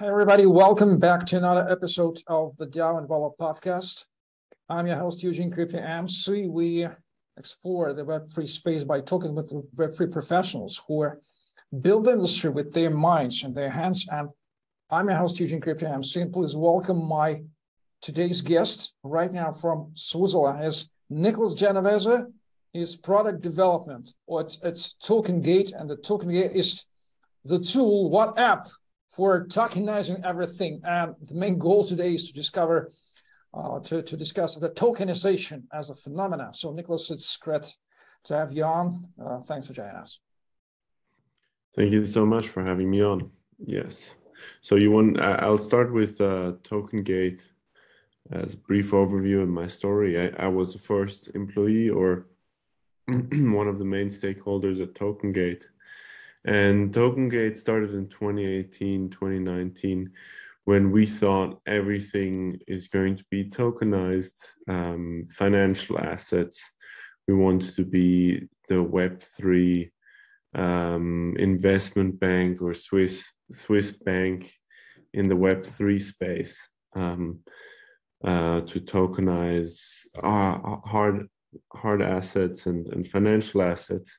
Hi, everybody. Welcome back to another episode of the DAO and Wallet podcast. I'm your host, Eugene Crypto MC. We explore the Web3 space by talking with Web3 professionals who build the industry with their minds and their hands. And I'm your host, Eugene Crypto MC. And please welcome my today's guest right now from Switzerland is Niclas Genovese. He's product development, or it's, it's Token Gate, and the Token Gate is the tool, what app for tokenizing everything. And the main goal today is to discover, uh, to, to discuss the tokenization as a phenomena. So, Niclas, it's great to have you on. Uh, thanks for joining us. Thank you so much for having me on. Yes. So you want? I'll start with uh, Token Gate as a brief overview of my story. I, I was the first employee or one of the main stakeholders at Token Gate and TokenGate started in 2018, 2019, when we thought everything is going to be tokenized um, financial assets. We wanted to be the Web3 um, investment bank or Swiss Swiss bank in the Web3 space um, uh, to tokenize uh, hard hard assets and, and financial assets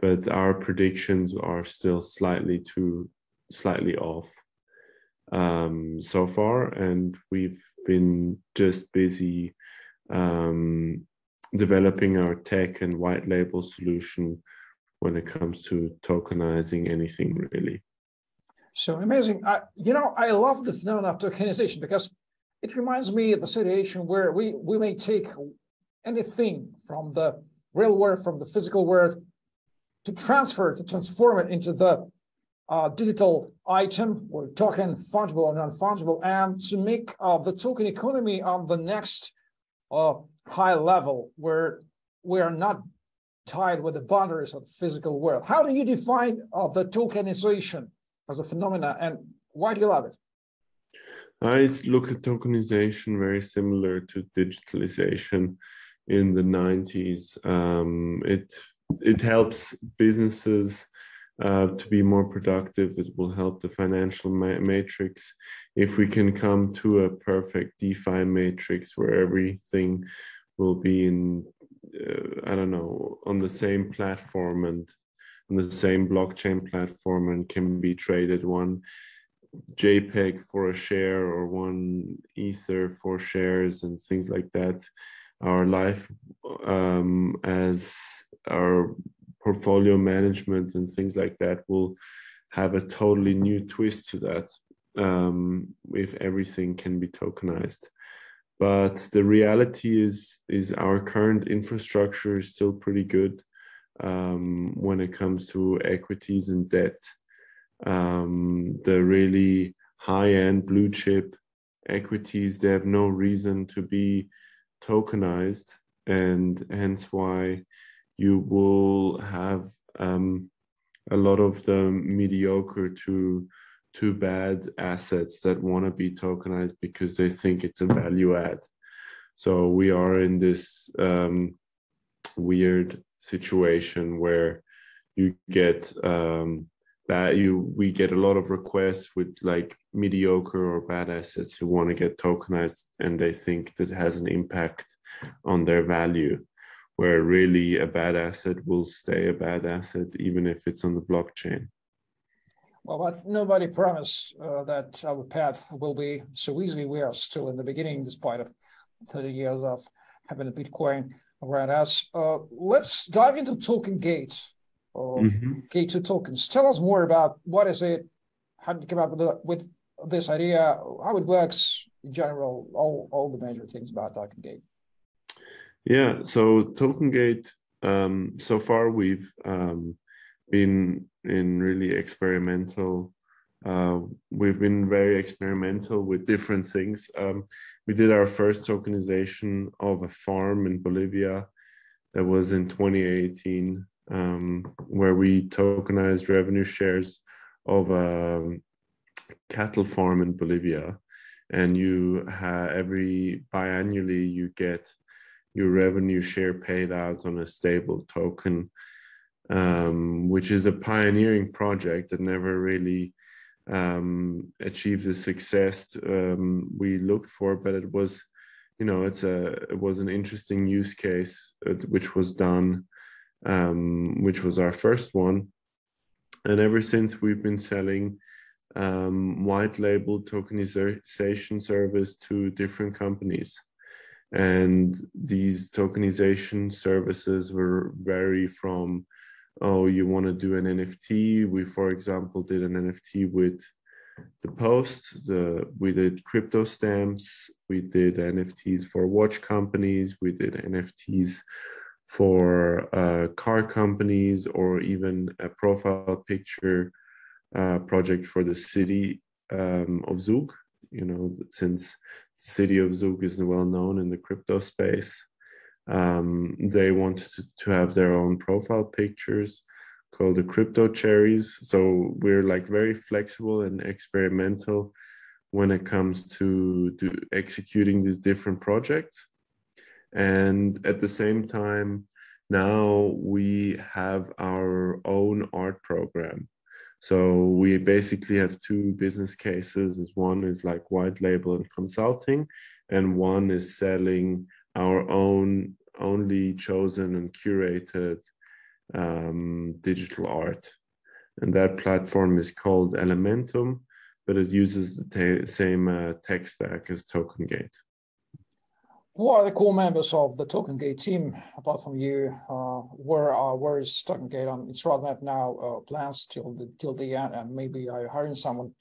but our predictions are still slightly too slightly off um, so far, and we've been just busy um, developing our tech and white label solution when it comes to tokenizing anything really. So amazing. I, you know, I love the phenomenon of tokenization because it reminds me of the situation where we, we may take anything from the real world, from the physical world, to transfer, to transform it into the uh, digital item or token, fungible or non-fungible, and to make uh, the token economy on the next uh, high level where we are not tied with the boundaries of the physical world. How do you define uh, the tokenization as a phenomena, and why do you love it? I look at tokenization very similar to digitalization in the 90s. Um, it it helps businesses uh, to be more productive. It will help the financial ma- matrix. If we can come to a perfect DeFi matrix where everything will be in, uh, I don't know, on the same platform and on the same blockchain platform and can be traded one JPEG for a share or one Ether for shares and things like that our life um, as our portfolio management and things like that will have a totally new twist to that um, if everything can be tokenized. But the reality is is our current infrastructure is still pretty good um, when it comes to equities and debt. Um, the really high end blue chip equities, they have no reason to be tokenized, and hence why you will have um, a lot of the mediocre to too bad assets that want to be tokenized because they think it's a value add. So we are in this um, weird situation where you get um, that you we get a lot of requests with like mediocre or bad assets who want to get tokenized and they think that has an impact on their value where really a bad asset will stay a bad asset even if it's on the blockchain well but nobody promised uh, that our path will be so easy we are still in the beginning despite of 30 years of having a bitcoin around us uh, let's dive into token gate or mm-hmm. K2 tokens. Tell us more about what is it, how did you come up with, the, with this idea, how it works in general, all, all the major things about Token Gate. Yeah, so Token Gate, um, so far we've um, been in really experimental. Uh, we've been very experimental with different things. Um, we did our first tokenization of a farm in Bolivia that was in 2018 um, where we tokenized revenue shares of a cattle farm in Bolivia. And you have every biannually, you get your revenue share paid out on a stable token, um, which is a pioneering project that never really um, achieve the success um, we looked for. But it was, you know, it's a it was an interesting use case uh, which was done, um, which was our first one, and ever since we've been selling um, white label tokenization service to different companies. And these tokenization services were vary from, oh, you want to do an NFT. We, for example, did an NFT with the post. The we did crypto stamps. We did NFTs for watch companies. We did NFTs for uh, car companies, or even a profile picture uh, project for the city um, of Zug. You know, since city of Zug is well known in the crypto space, um, they wanted to, to have their own profile pictures called the crypto cherries. So we're like very flexible and experimental when it comes to, to executing these different projects. And at the same time, now we have our own art program. So we basically have two business cases. One is like white label and consulting, and one is selling our own only chosen and curated um, digital art. And that platform is called Elementum, but it uses the same uh, tech stack as TokenGate. Who are the core members of the TokenGate team, apart from you? Uh, where uh, where is TokenGate on its roadmap now? Uh, plans till the till the end, and maybe I hiring someone.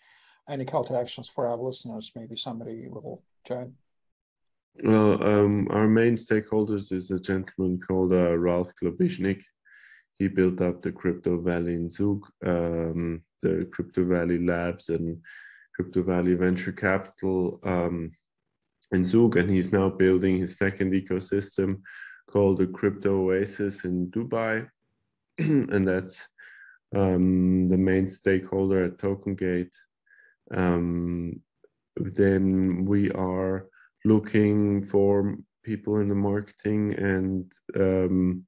Any call to actions for our listeners? Maybe somebody will join. Well, um, our main stakeholders is a gentleman called uh, Ralf Glabischnig. He built up the Crypto Valley in Zug, um, the Crypto Valley Labs, and Crypto Valley Venture Capital. Um, in Zug, and he's now building his second ecosystem called the Crypto Oasis in Dubai, and that's um, the main stakeholder at TokenGate. Um, then we are looking for people in the marketing and um,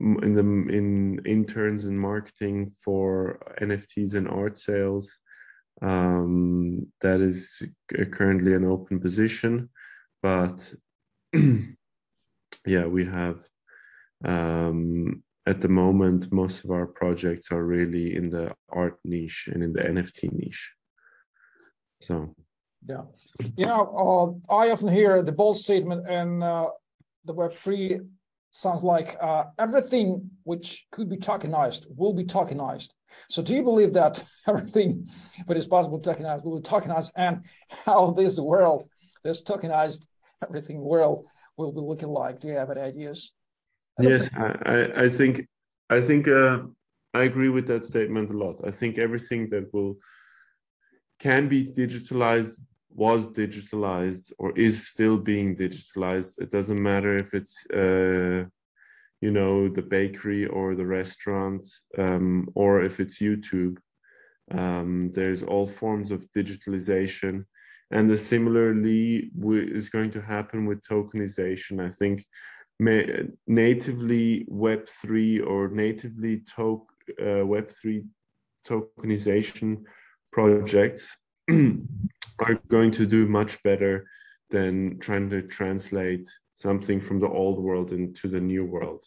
in the in interns in marketing for NFTs and art sales um, that is currently an open position, but yeah, we have um, at the moment most of our projects are really in the art niche and in the NFT niche. So, yeah, you know, uh, I often hear the bold statement and uh, the Web three sounds like uh, everything which could be tokenized will be tokenized. So do you believe that everything that is possible to tokenize will be tokenized and how this world, this tokenized everything world will be looking like? Do you have any ideas? Yes, I, I think I think uh, I agree with that statement a lot. I think everything that will can be digitalized was digitalized or is still being digitalized. It doesn't matter if it's uh, you know the bakery or the restaurant um, or if it's YouTube. Um, there's all forms of digitalization, and the similarly is going to happen with tokenization. I think natively Web three or natively to, uh, Web three tokenization projects are going to do much better than trying to translate something from the old world into the new world.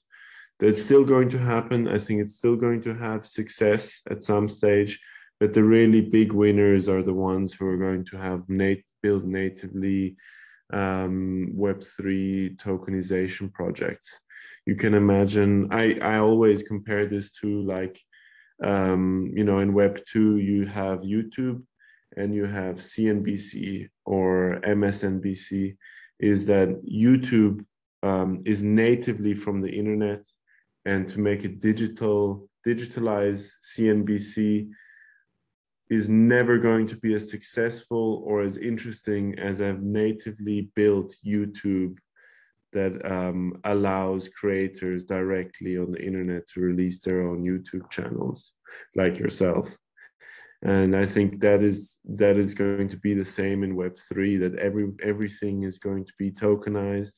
That's still going to happen. I think it's still going to have success at some stage, but the really big winners are the ones who are going to have nat- build natively um, Web3 tokenization projects. You can imagine, I, I always compare this to like, um, you know, in Web2, you have YouTube and you have CNBC or MSNBC is that YouTube um, is natively from the internet, and to make it digital, digitalize CNBC is never going to be as successful or as interesting as a natively built YouTube that um, allows creators directly on the internet to release their own YouTube channels, like yourself and i think that is that is going to be the same in web3 that every everything is going to be tokenized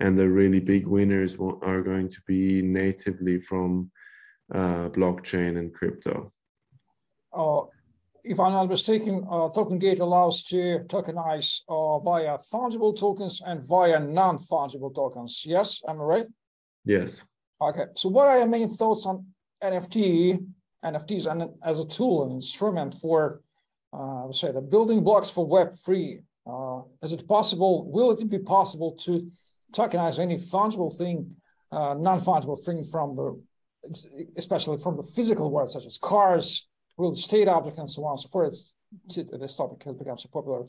and the really big winners are going to be natively from uh, blockchain and crypto uh, if I'm not mistaken, uh, Token Gate allows to tokenize uh, via fungible tokens and via non-fungible tokens. Yes, am I right? Yes. Okay. So, what are your main thoughts on NFT, NFTs, and as a tool, an instrument for, uh, say, the building blocks for Web three? Uh, is it possible? Will it be possible to tokenize any fungible thing, uh, non-fungible thing from the, especially from the physical world, such as cars? real estate object and so on and so forth. this topic has become so popular.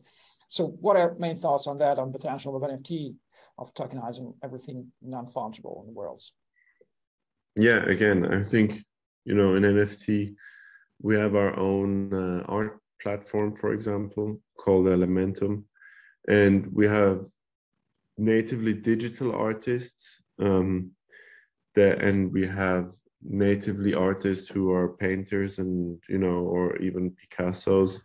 So what are main thoughts on that, on potential of NFT of tokenizing everything non-fungible in the world? Yeah, again, I think, you know, in NFT, we have our own uh, art platform, for example, called Elementum. And we have natively digital artists um, that, and we have natively artists who are painters and you know or even picassos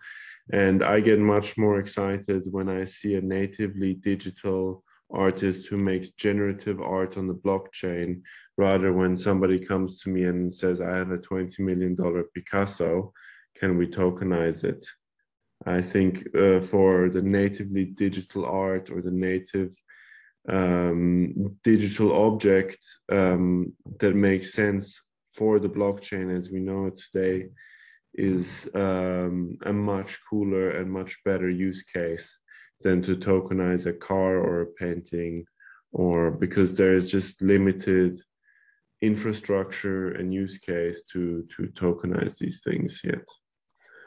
and i get much more excited when i see a natively digital artist who makes generative art on the blockchain rather when somebody comes to me and says i have a 20 million dollar picasso can we tokenize it? I think uh, for the natively digital art or the native um, digital object um, that makes sense for the blockchain as we know it today is um, a much cooler and much better use case than to tokenize a car or a painting or because there is just limited infrastructure and use case to to tokenize these things yet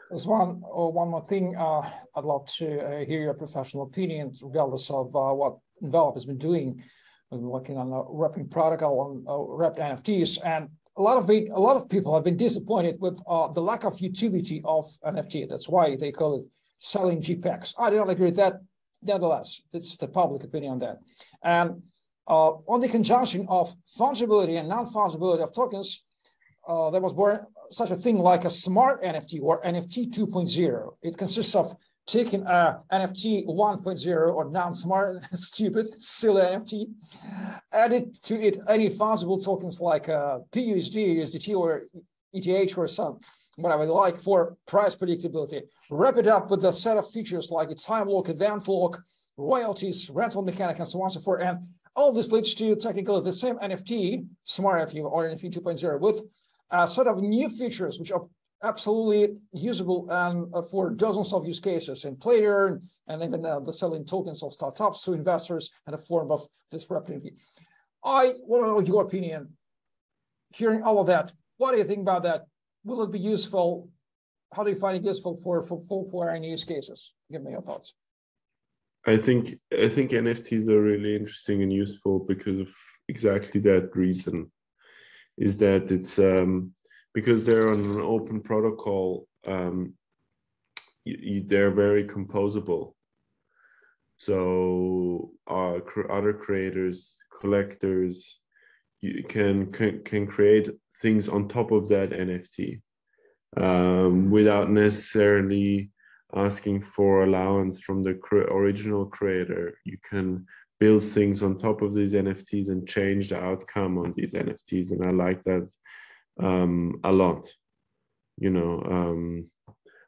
there's one oh, one more thing uh, i'd love to uh, hear your professional opinion regardless of uh, what envelop has been doing we've been working on a wrapping protocol on uh, wrapped nfts and a lot of it, a lot of people have been disappointed with uh, the lack of utility of NFT. That's why they call it selling JPEGs. I don't agree with that. Nevertheless, it's the public opinion on that. And uh, on the conjunction of fungibility and non-fungibility of tokens, uh, there was born such a thing like a smart NFT or NFT 2.0. It consists of taking a NFT 1.0 or non-smart, stupid, silly NFT, added to it any fungible tokens like uh, PUSD, USDT, or ETH, or some whatever would like for price predictability. Wrap it up with a set of features like a time lock, event lock, royalties, rental mechanic, and so on and so forth. And all this leads to technically the same NFT, smart NFT or NFT 2.0, with a set of new features which are absolutely usable and uh, for dozens of use cases in player and, and even uh, the selling tokens of startups to investors in the form of this replicating. I want to know your opinion. Hearing all of that, what do you think about that? Will it be useful? How do you find it useful for for for, for any use cases? Give me your thoughts. I think I think NFTs are really interesting and useful because of exactly that reason. Is that it's um, because they're on an open protocol, um, you, you, they're very composable. So uh, other creators, collectors, you can, can can create things on top of that NFT um, without necessarily asking for allowance from the original creator. You can build things on top of these NFTs and change the outcome on these NFTs, and I like that um, a lot. You know, um,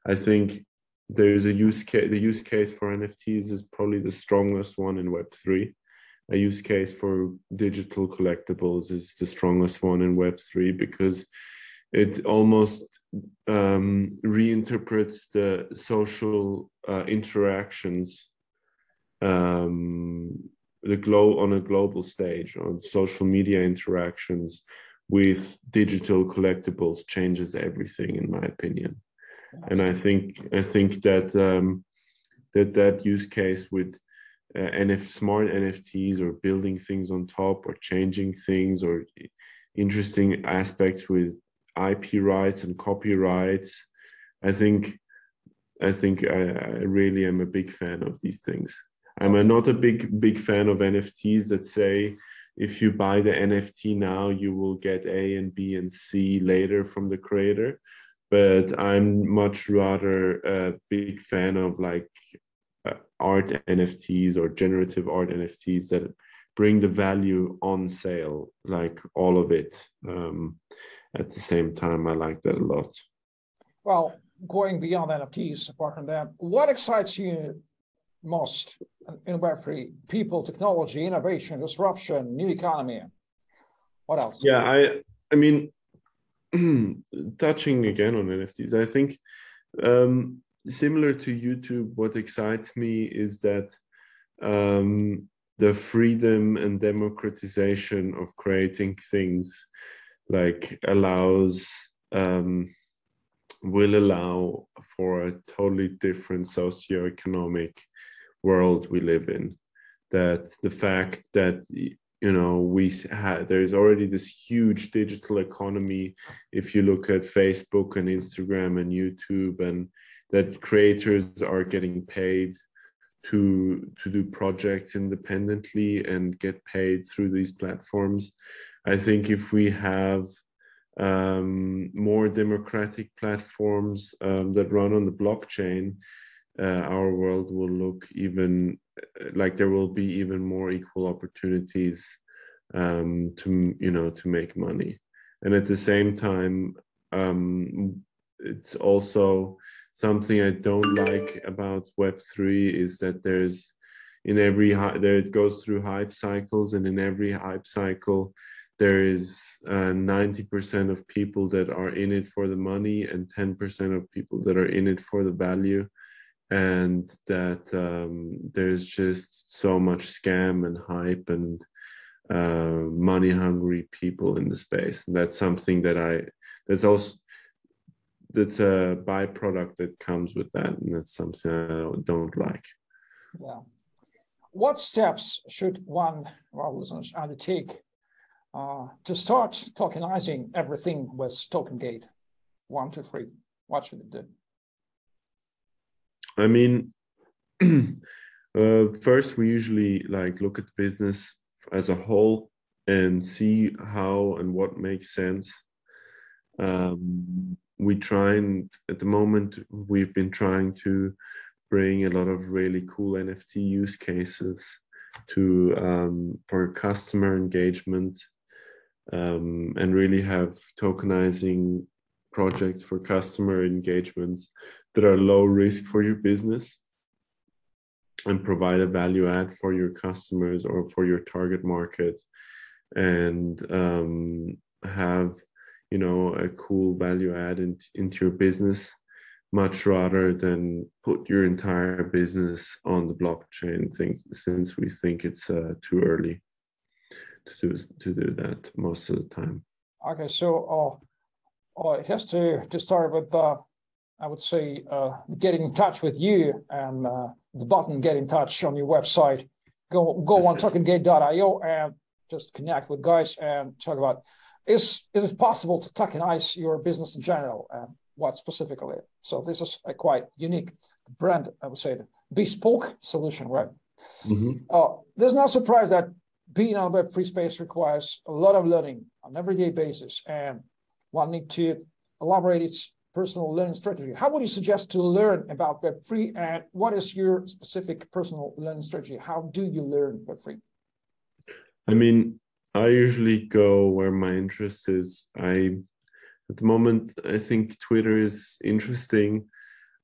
I think there's a use case. The use case for NFTs is probably the strongest one in Web three. A use case for digital collectibles is the strongest one in Web three because it almost um, reinterprets the social uh, interactions um, the glow on a global stage on social media interactions with digital collectibles changes everything in my opinion. And i think i think that um, that that use case with uh, NF, smart nfts or building things on top or changing things or interesting aspects with ip rights and copyrights i think i think i, I really am a big fan of these things i'm a, not a big big fan of nfts that say if you buy the NFT now, you will get A and B and C later from the creator. But I'm much rather a big fan of like art NFTs or generative art NFTs that bring the value on sale, like all of it um, at the same time. I like that a lot. Well, going beyond NFTs, apart from that, what excites you most in Web3? People, technology, innovation, disruption, new economy. What else? Yeah, I I mean, touching again on NFTs, I think um, similar to YouTube, what excites me is that um, the freedom and democratization of creating things like allows um, will allow for a totally different socioeconomic world we live in. That the fact that you know we had there's already this huge digital economy. If you look at facebook and instagram and youtube and that creators are getting paid to to do projects independently and get paid through these platforms. I think if we have um, more democratic platforms um, that run on the blockchain uh, our world will look even like there will be even more equal opportunities um, to you know to make money. And at the same time um, it's also something i don't like about web3 is that there's in every there it goes through hype cycles and in every hype cycle there is uh, 90% of people that are in it for the money and 10% of people that are in it for the value. And that um, there's just so much scam and hype and uh, money hungry people in the space. And that's something that i that's also that's a byproduct that comes with that and that's something i don't like. Yeah. What steps should one of our listeners undertake uh, to start tokenizing everything with tokengate one two three. What should it do? I mean, uh, first we usually like look at the business as a whole and see how and what makes sense. Um, we try and at the moment we've been trying to bring a lot of really cool NFT use cases to um, for customer engagement um, and really have tokenizing projects for customer engagements that are low risk for your business and provide a value add for your customers or for your target market and um, have you know a cool value add in, into your business much rather than put your entire business on the blockchain thing since we think it's uh, too early to do, to do that most of the time okay so uh, uh, it has to to start with the I would say, uh, get in touch with you and uh, the button get in touch on your website. Go go on tokengate.io and just connect with guys and talk about is is it possible to tokenize your business in general and what specifically? So this is a quite unique brand, I would say, bespoke solution, right? Mm-hmm. Uh, there's no surprise that being on web3 space requires a lot of learning on everyday basis, and one need to elaborate its personal learning strategy. How would you suggest to learn about Web3 and what is your specific personal learning strategy? How do you learn web3? I mean, I usually go where my interest is. I, at the moment, I think Twitter is interesting.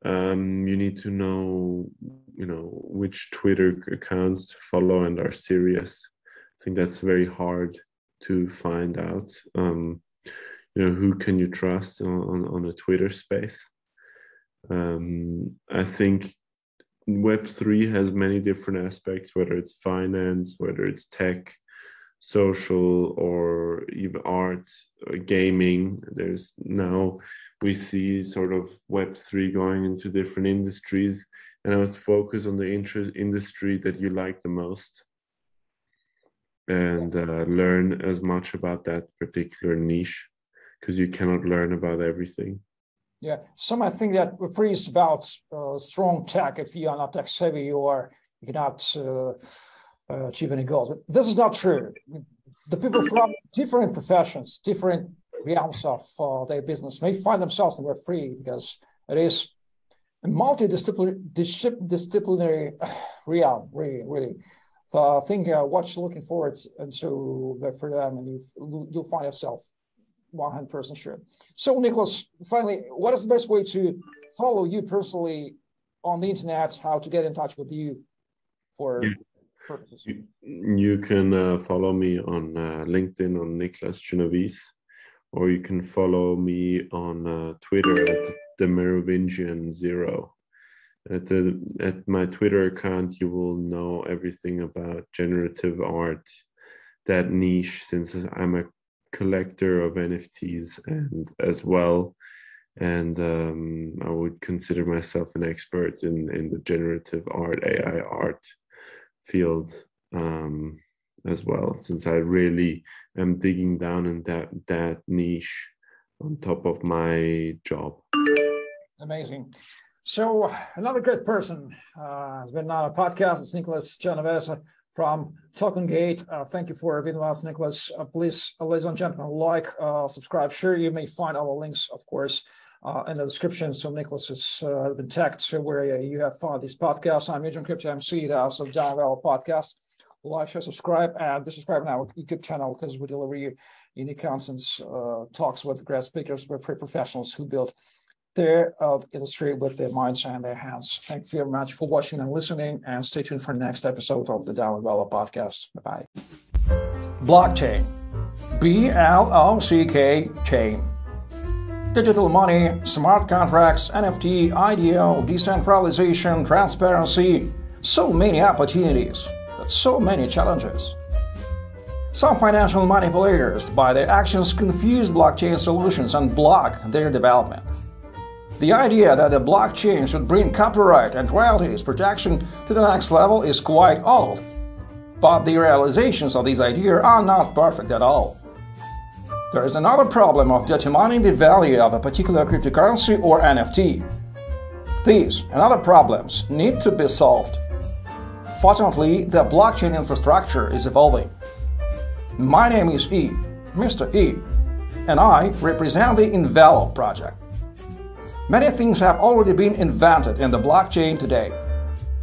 Um, you need to know, you know, which Twitter accounts to follow and are serious. I think that's very hard to find out. Um, you know who can you trust on, on a twitter space um, i think web3 has many different aspects whether it's finance whether it's tech social or even art or gaming there's now we see sort of web3 going into different industries and i was focused on the interest industry that you like the most and uh, learn as much about that particular niche because you cannot learn about everything. Yeah, some I think that Web3 is about uh, strong tech. If you are not tech savvy, you are you cannot uh, uh, achieve any goals. But this is not true. The people from different professions, different realms of uh, their business may find themselves in Web3 because it is a multidisciplinary realm, really, really. So I think uh, what you're looking forward into for them, and you you'll find yourself 100% sure. So, Niclas, finally, what is the best way to follow you personally on the internet, how to get in touch with you for yeah. Purposes. You, you can uh, follow me on uh, LinkedIn on Niclas Genovese, or you can follow me on uh, Twitter at the Merovingian Zero. At the at my Twitter account, you will know everything about generative art, that niche, since I'm a collector of NFTs and as well and um, I would consider myself an expert in in the generative art, AI art field um, as well, since I really am digging down in that that niche on top of my job. Amazing. So another great person uh, has been on a podcast. It's Niclas Genovese from Token Gate. Uh, thank you for being with us, Niclas. Uh, please, ladies and gentlemen, like, uh, subscribe, share. You may find our links, of course, uh, in the description. So Niclas has uh, been tagged where you have found these podcasts. I'm Eugene Crypto MC, the house of John Valley podcast. Like, share, subscribe, and be subscribed now YouTube channel because we deliver you unique contents, uh, talks with great speakers, with professionals who build their uh, industry with their minds and their hands. Thank you very much for watching and listening, and stay tuned for the next episode of the Down Valley podcast. Bye bye. Blockchain, B L O C K chain digital money, smart contracts, NFT, IDO, decentralization, transparency, so many opportunities, but so many challenges. Some financial manipulators, by their actions, confuse blockchain solutions and block their development. The idea that the blockchain should bring copyright and royalties protection to the next level is quite old, but the realizations of this idea are not perfect at all. There is another problem of determining the value of a particular cryptocurrency or NFT. These and other problems need to be solved. Fortunately, the blockchain infrastructure is evolving. My name is E, Mr. E, and I represent the Envelop project. Many things have already been invented in the blockchain today.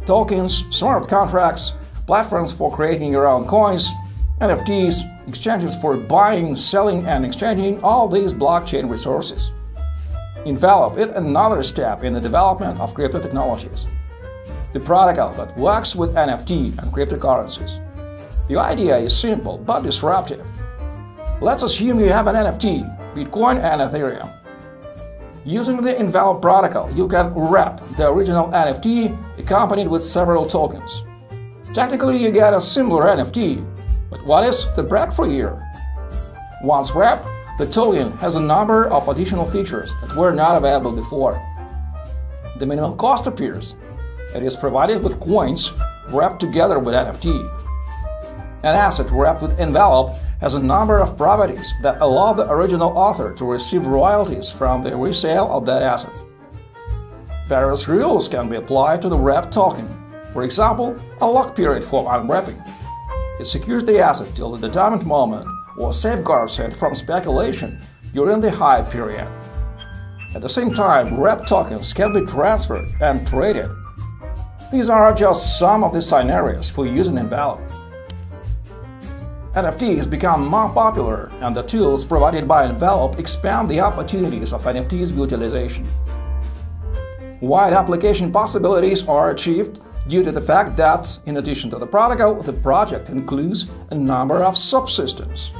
Tokens, smart contracts, platforms for creating your own coins, NFTs, exchanges for buying, selling, and exchanging all these blockchain resources. Envelop is another step in the development of crypto technologies. The protocol that works with NFT and cryptocurrencies. The idea is simple but disruptive. Let's assume you have an NFT, Bitcoin and Ethereum. Using the Envelop protocol, you can wrap the original NFT accompanied with several tokens. Technically, you get a similar NFT, but what is the breakthrough here? Once wrapped, the token has a number of additional features that were not available before. The minimal cost appears. It is provided with coins wrapped together with NFT. An asset wrapped with envelop has a number of properties that allow the original author to receive royalties from the resale of that asset. Various rules can be applied to the wrapped token. For example, a lock period for unwrapping. It secures the asset till the determined moment or safeguards it from speculation during the high period. At the same time, wrapped tokens can be transferred and traded. These are just some of the scenarios for using Envelop. NFTs become more popular, and the tools provided by Envelop expand the opportunities of NFTs utilization. Wide application possibilities are achieved due to the fact that, in addition to the protocol, the project includes a number of subsystems.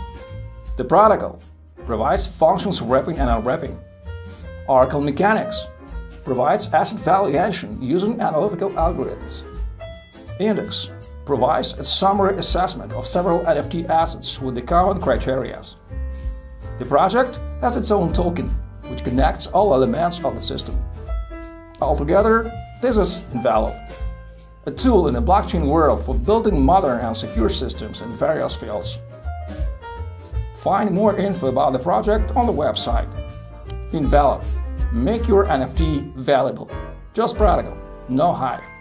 The protocol provides functions wrapping and unwrapping. Oracle Mechanics provides asset valuation using analytical algorithms. Index provides a summary assessment of several NFT assets with the common criteria. The project has its own token, which connects all elements of the system. Altogether, this is Envelop a tool in the blockchain world for building modern and secure systems in various fields. Find more info about the project on the website. Envelop. Make your NFT valuable. Just practical, no hype.